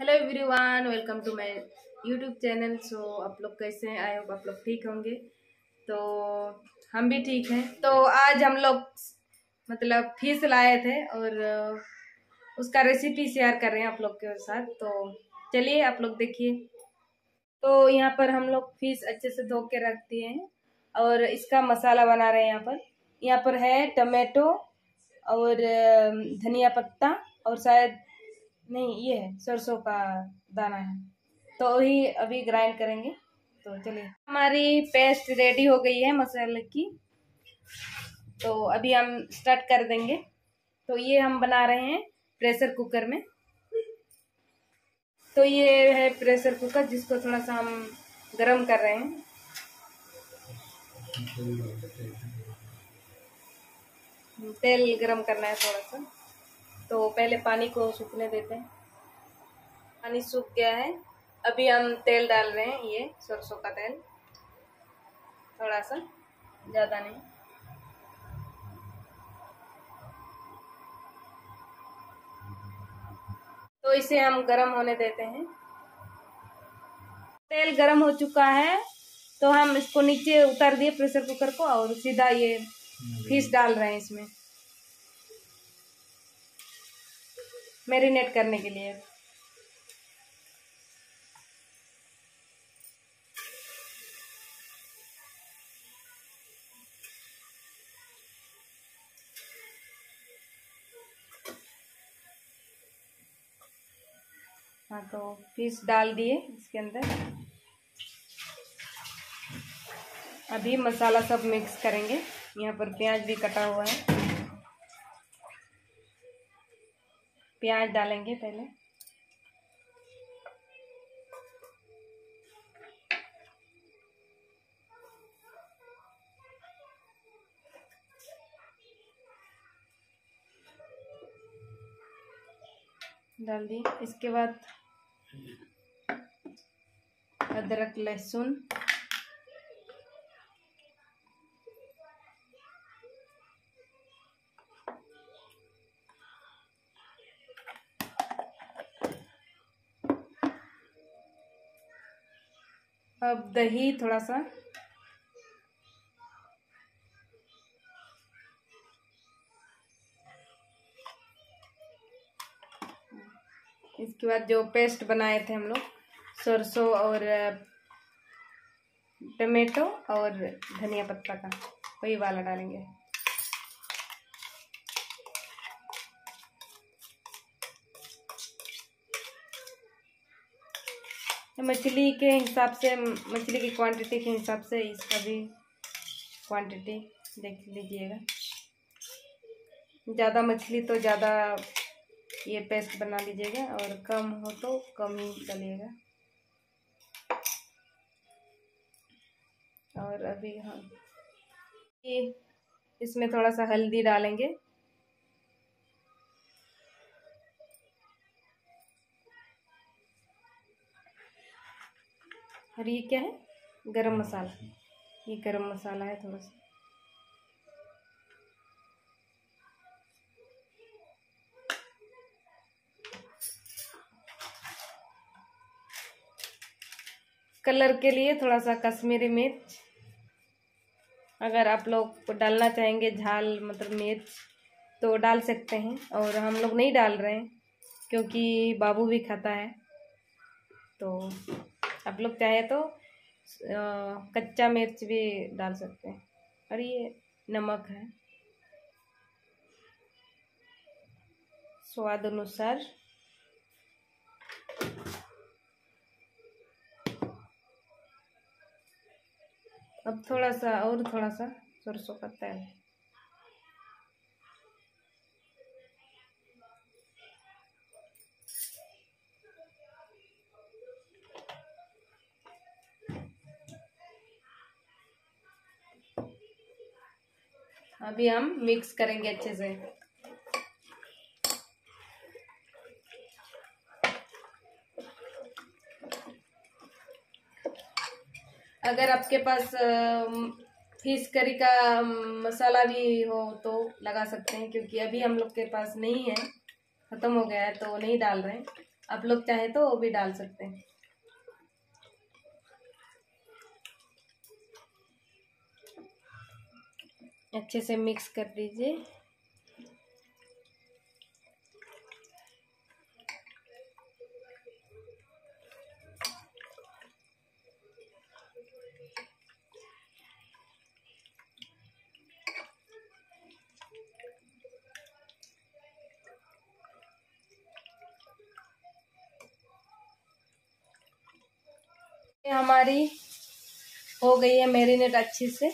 Hello everyone welcome to my YouTube channel so आप लोग कैसे हैं? आई होप आप लोग ठीक होंगे। तो हम भी ठीक हैं। तो आज हम लोग मतलब फ़ीस लाए थे और उसका रेसिपी शेयर कर रहे हैं आप लोग के साथ। तो चलिए आप लोग देखिए। तो यहाँ पर हम लोग फ़ीस अच्छे से धो के रख दिए हैं और इसका मसाला बना रहे हैं यहाँ पर। यहाँ पर है टमाटो और धनिया पत्ता और शायद नहीं, ये है, सरसों का दाना है। तो वही अभी ग्राइंड करेंगे। तो चलिए। हमारी पेस्ट रेडी हो गई है मसाले की। तो अभी हम स्टार्ट कर देंगे। तो ये हम बना रहे हैं प्रेशर कुकर में। तो ये है प्रेशर कुकर जिसको थोड़ा सा हम गरम कर रहे हैं। तेल गरम करना है थोड़ा सा। तो पहले पानी को सूखने देते हैं। पानी सूख गया है। अभी हम तेल डाल रहे हैं ये सरसों का तेल। थोड़ा सा ज़्यादा नहीं। तो इसे हम गरम होने देते हैं। तेल गरम हो चुका है तो हम इसको नीचे उतार दिए प्रेशर कुकर को और सीधा ये फ़िश डाल रहे हैं इसमें। मैरिनेट करने के लिए। हाँ तो फ़िश डाल दिए इसके अंदर। अभी मसाला सब मिक्स करेंगे। यहाँ पर प्याज भी कटा हुआ है। प्याज डालेंगे पहले। डाल दी। इसके बाद अदरक लहसुन। अब दही थोड़ा सा। इसके बाद जो पेस्ट बनाए थे हम लोग, सरसों और टमेटो और धनिया पत्ता का, वही वाला डालेंगे। मछली के हिसाब से, मछली की क्वांटिटी के हिसाब से इसका भी क्वांटिटी देख लीजिएगा। ज़्यादा मछली तो ज़्यादा ये पेस्ट बना लीजिएगा और कम हो तो कम ही डालिएगा। और अभी हम इसमें थोड़ा सा हल्दी डालेंगे। और ये क्या है? गरम मसाला। ये गरम मसाला है थोड़ा सा। कलर के लिए थोड़ा सा कश्मीरी मिर्च। अगर आप लोग डालना चाहेंगे झाल मतलब मिर्च तो डाल सकते हैं। और हम लोग नहीं डाल रहे हैं, क्योंकि बाबू भी खाता है। तो आप लोग चाहे तो कच्चा मिर्च भी डाल सकते हैं। और ये नमक है। स्वाद अनुसार। अब थोड़ा सा, और थोड़ा सा सरसों का तेल। अभी हम मिक्स करेंगे अच्छे से। अगर आपके पास फ़िश करी का मसाला भी हो तो लगा सकते हैं, क्योंकि अभी हम लोग के पास नहीं है, ख़त्म हो गया है तो नहीं डाल रहे हैं। आप लोग चाहे तो वो भी डाल सकते हैं। अच्छे से मिक्स कर दीजिए। हमारी हो गई है मेरीनेट अच्छी से।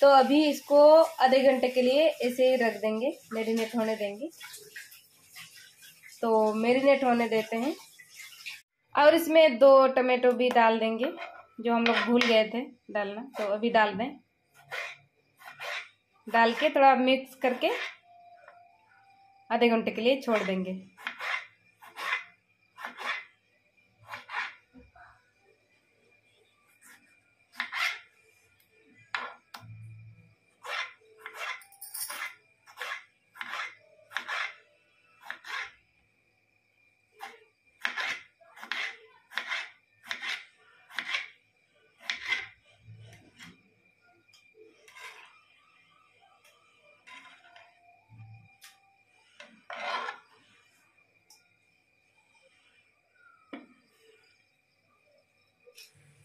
तो अभी इसको आधे घंटे के लिए ऐसे ही रख देंगे। मेरीनेट होने देंगे। तो मेरीनेट होने देते हैं। और इसमें दो टमाटो भी डाल देंगे, जो हम लोग भूल गए थे डालना। तो अभी डाल दें। डाल के थोड़ा मिक्स करके आधे घंटे के लिए छोड़ देंगे।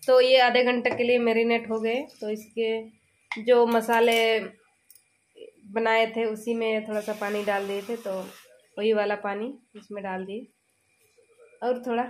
तो ये आधे घंटे के लिए मेरीनेट हो गए। तो इसके जो मसाले बनाए थे, उसी में थोड़ा सा पानी डाल दिए थे तो वही वाला पानी इसमें डाल दिए। और थोड़ा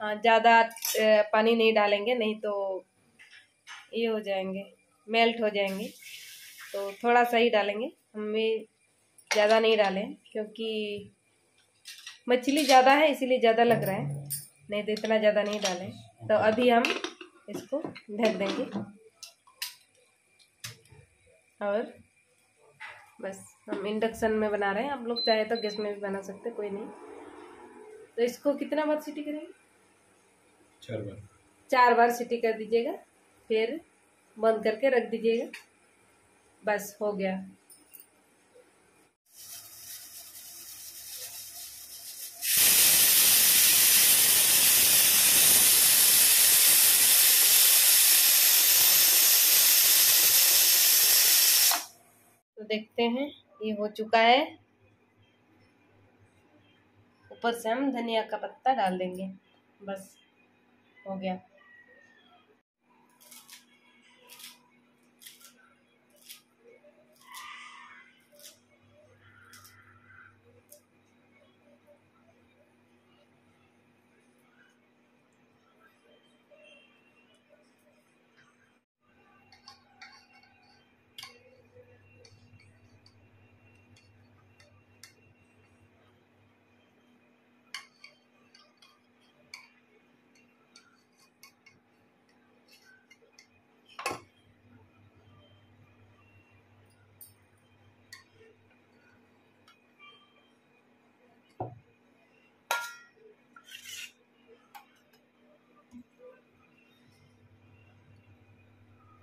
हाँ ज़्यादा पानी नहीं डालेंगे, नहीं तो ये हो जाएँगे, मेल्ट हो जाएँगे। तो थोड़ा सा ही डालेंगे। हम भी ज़्यादा नहीं डालें, क्योंकि मछली ज़्यादा है, इसीलिए ज़्यादा लग रहा है। नहीं तो इतना ज़्यादा नहीं डालें। तो अभी हम इसको ढक देंगे। और बस, हम इंडक्शन में बना रहे हैं। आप लोग चाहे तो गैस में भी बना सकते कोई नहीं। तो इसको कितना बार सीटी करेंगे? चार बार। चार बार सीटी कर दीजिएगा, फिर बंद करके रख दीजिएगा। बस, हो गया। तो देखते हैं, ये हो चुका है। ऊपर से हम धनिया का पत्ता डाल देंगे, बस। हो गया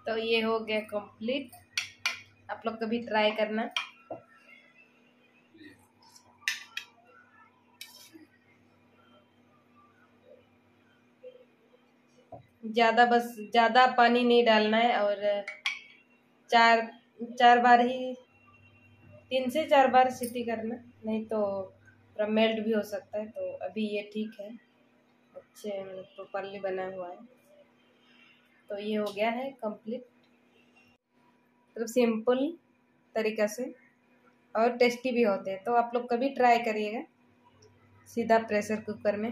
तो ये हो गया कंप्लीट आप लोग कभी ट्राई करना। ज़्यादा बस, ज़्यादा पानी नहीं डालना है और चार चार बार ही, तीन से चार बार सीटी करना, नहीं तो पूरा मेल्ट भी हो सकता है तो अभी ये ठीक है। अच्छे प्रॉपरली बना हुआ है। तो ये हो गया है कंप्लीट मतलब सिंपल तरीका से और टेस्टी भी होते हैं। तो आप लोग कभी ट्राई करिएगा। सीधा प्रेशर कुकर में।